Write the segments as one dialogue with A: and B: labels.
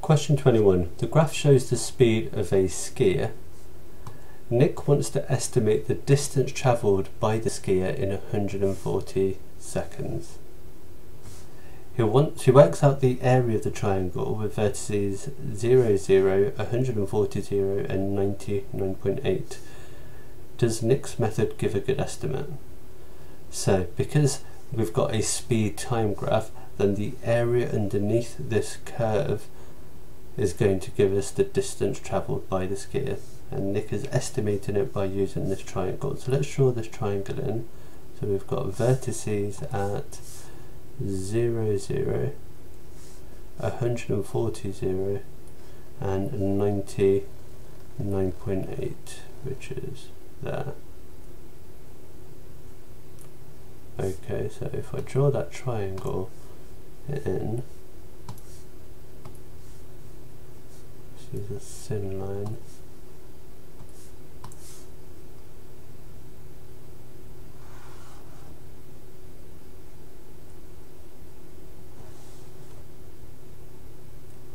A: Question 21. The graph shows the speed of a skier. Nick wants to estimate the distance travelled by the skier in 140 seconds. He, wants, he works out the area of the triangle with vertices 0, 0, 140, 0 and 99.8. Does Nick's method give a good estimate? So, because we've got a speed time graph, then the area underneath this curve is going to give us the distance travelled by the skier and Nick is estimating it by using this triangle. So let's draw this triangle in. So we've got vertices at 0, 0, 140, 0 and 99.8 which is there. Okay, so if I draw that triangle in, use a thin line.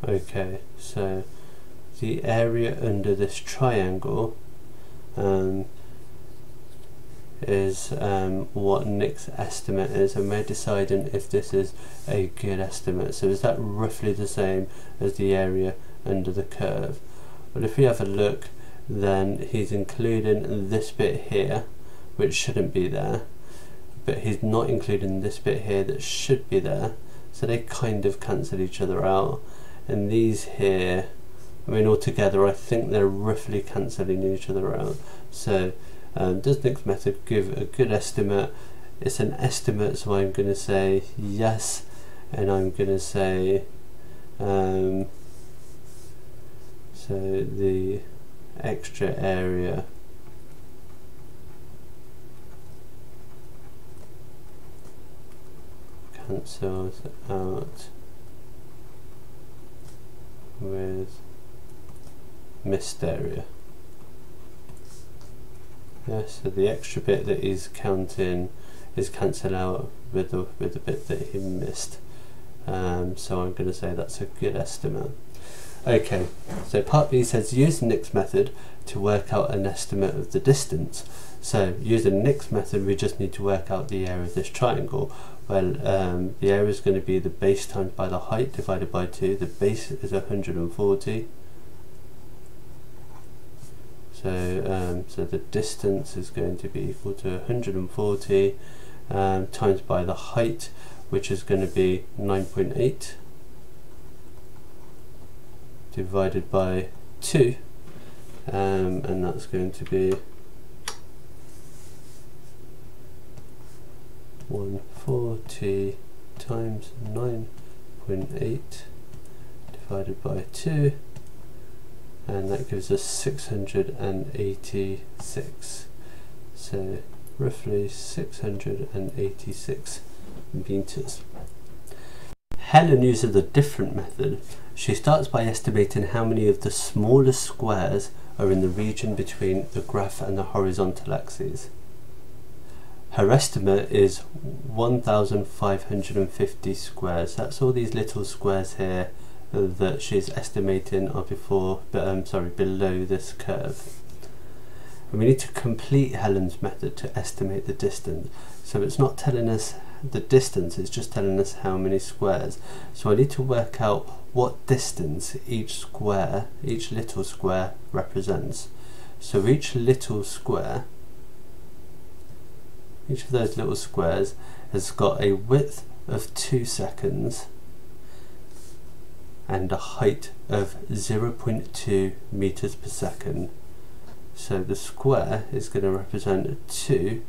A: Okay, so the area under this triangle um, is um, what Nick's estimate is and we're deciding if this is a good estimate. So is that roughly the same as the area under the curve? But if we have a look then he's including this bit here which shouldn't be there. But he's not including this bit here that should be there. So they kind of cancel each other out. And these here I mean altogether I think they're roughly cancelling each other out. So um, does Nick's method give a good estimate? It's an estimate so I'm going to say yes and I'm going to say um, so the extra area cancels out with missed area. Yeah, so the extra bit that he's counting is cancelled out with the, with the bit that he missed. Um, so I'm going to say that's a good estimate. Okay, so part B says use the Nick's method to work out an estimate of the distance. So using Nick's method we just need to work out the area of this triangle. Well, um, the area is going to be the base times by the height divided by 2. The base is 140. So, um, so the distance is going to be equal to 140 um, times by the height, which is going to be 9.8 divided by 2 um, and that's going to be 140 times 9.8 divided by 2 and that gives us 686 so roughly 686 meters. Helen uses a different method she starts by estimating how many of the smallest squares are in the region between the graph and the horizontal axes. Her estimate is 1,550 squares. That's all these little squares here that she's estimating are before, but I'm um, sorry, below this curve. And we need to complete Helen's method to estimate the distance. So it's not telling us the distance, it's just telling us how many squares. So I need to work out what distance each square, each little square represents. So each little square, each of those little squares has got a width of 2 seconds and a height of 0.2 meters per second. So the square is going to represent 2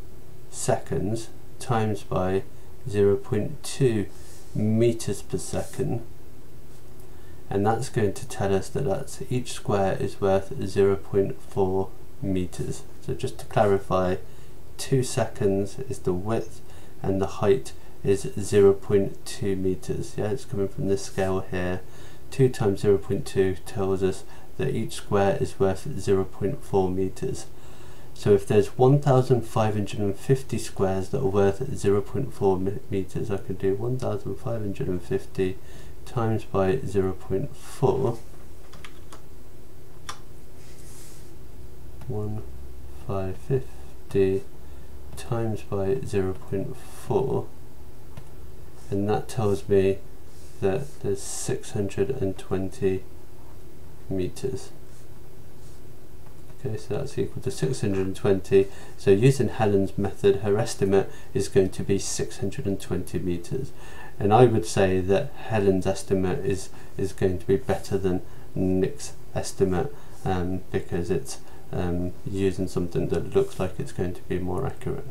A: seconds times by 0.2 meters per second. And that's going to tell us that that's each square is worth 0.4 meters. So just to clarify 2 seconds is the width and the height is 0.2 meters. Yeah it's coming from this scale here. 2 times 0.2 tells us that each square is worth 0.4 meters so if there's 1550 squares that are worth 0.4 meters I can do 1550 times by 0.4 1550 times by 0.4 and that tells me that there's 620 meters okay so that's equal to 620 so using Helen's method her estimate is going to be 620 meters and I would say that Helen's estimate is is going to be better than Nick's estimate um, because it's um, using something that looks like it's going to be more accurate.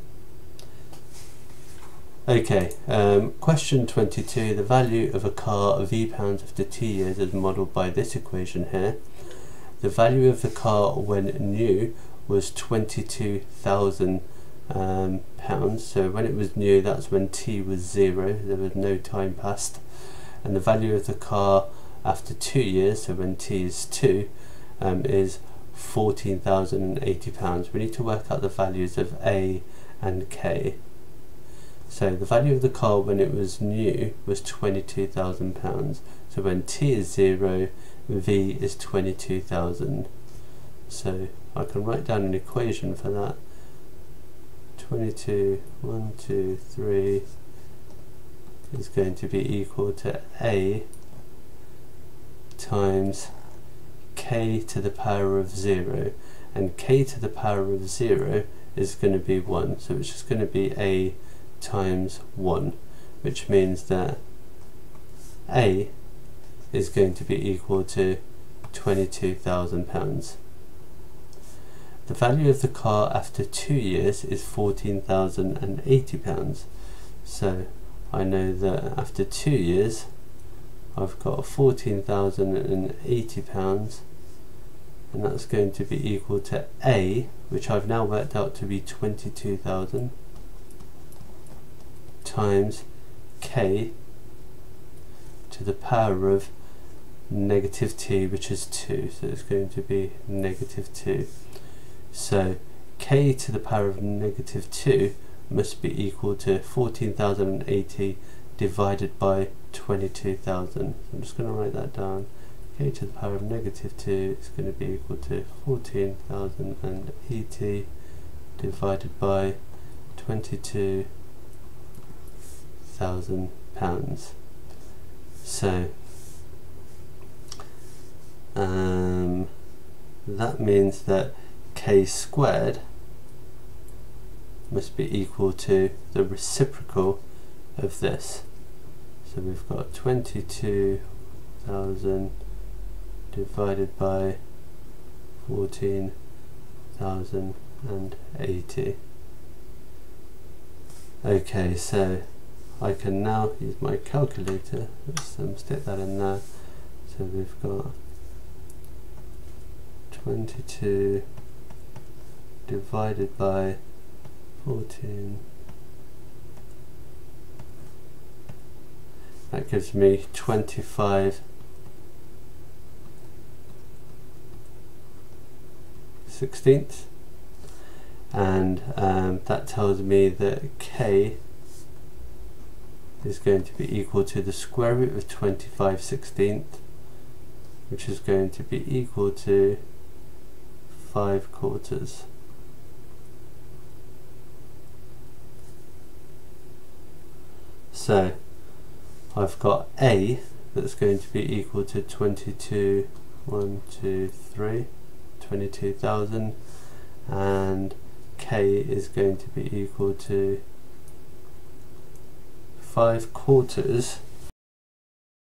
A: Okay, um, question 22. The value of a car V pounds after T years is modelled by this equation here. The value of the car when new was 22,000 um, pounds. So when it was new, that's when t was zero. There was no time passed. And the value of the car after two years, so when t is two, um, is 14,080 pounds. We need to work out the values of A and K. So the value of the car when it was new was 22,000 pounds. So when T is zero, V is 22,000. So I can write down an equation for that. 22, 1, 2, 3 is going to be equal to A times k to the power of 0 and k to the power of 0 is going to be 1 so it's just going to be a times 1 which means that a is going to be equal to 22,000 pounds. The value of the car after two years is 14,080 pounds so I know that after two years I've got 14,080 pounds and that's going to be equal to A which I've now worked out to be 22,000 times K to the power of negative T which is 2 so it's going to be negative 2 so K to the power of negative 2 must be equal to 14,080 divided by 22,000. I'm just going to write that down. k to the power of negative 2 is going to be equal to 14,080 divided by 22,000 pounds. So um, that means that k squared must be equal to the reciprocal of this. So we've got 22,000 divided by 14,080. Okay, so I can now use my calculator. Let's um, stick that in there. So we've got 22 divided by 14 that gives me 25 sixteenths. And um, that tells me that k is going to be equal to the square root of 25 sixteenths which is going to be equal to 5 quarters. So I've got A that's going to be equal to 22, 1, 2, 3, 22,000 and K is going to be equal to 5 quarters